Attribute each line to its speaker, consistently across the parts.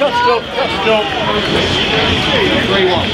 Speaker 1: Touch up, touch up. Three one.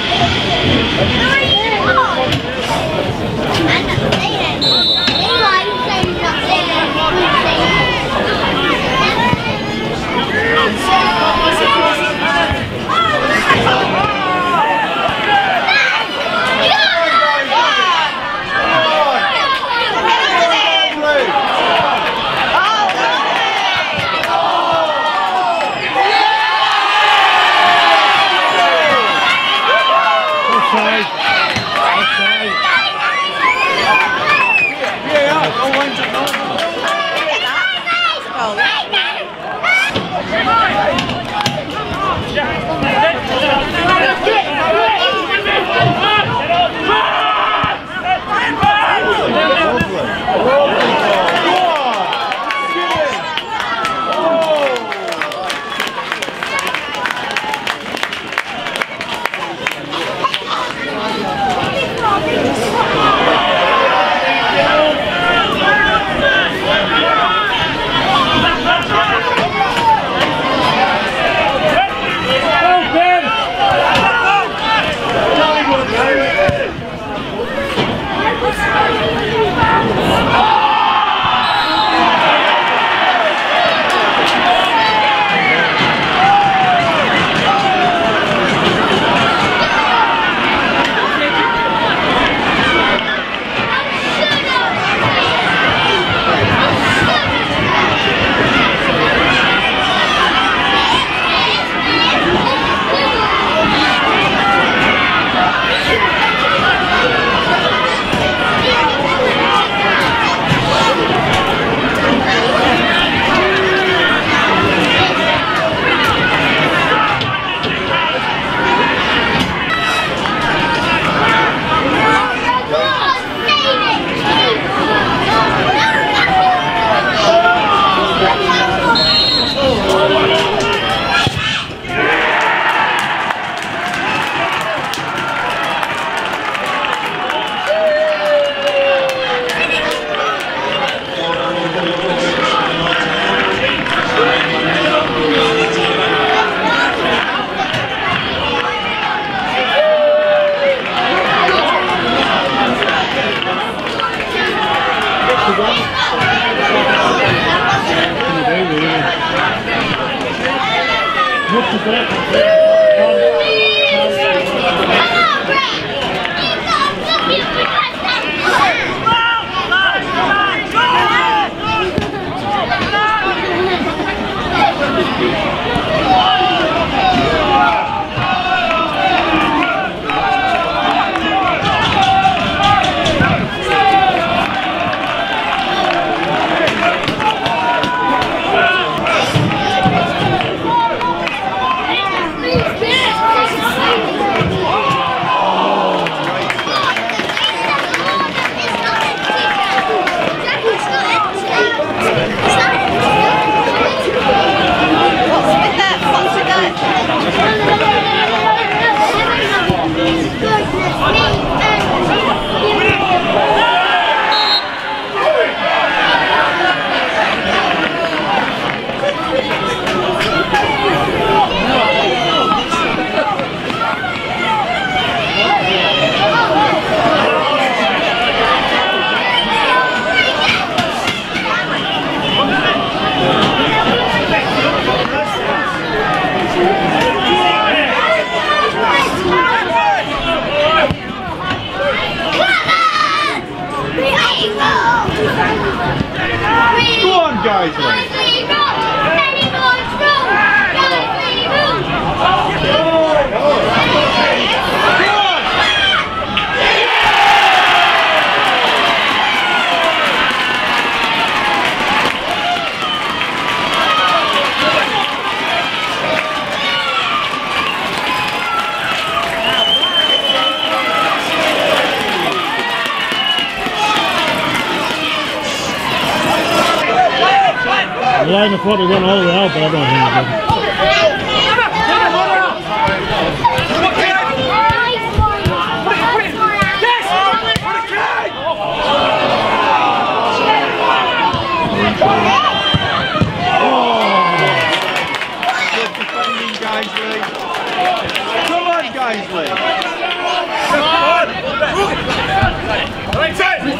Speaker 1: guys like?
Speaker 2: The line foot, we went all the way out, but I don't have it. Come on, Guiseley. Come on. Right side.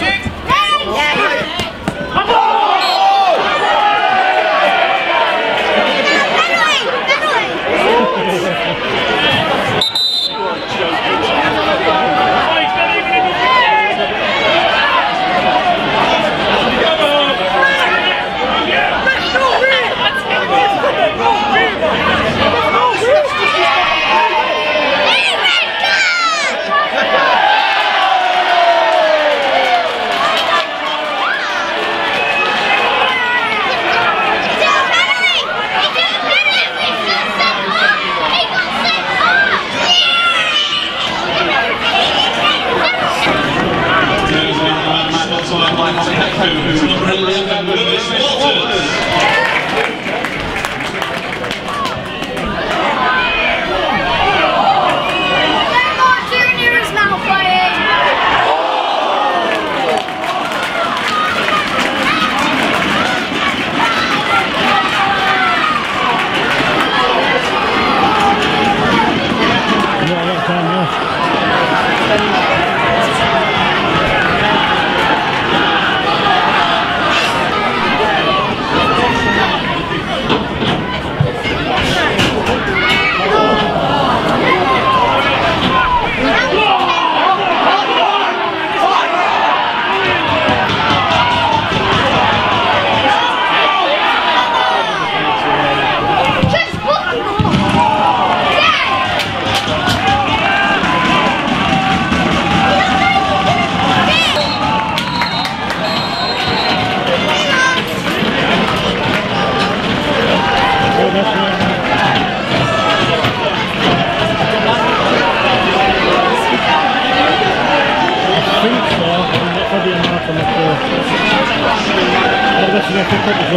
Speaker 2: put the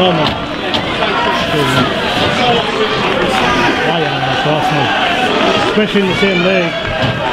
Speaker 2: that's awesome. Especially in the same leg.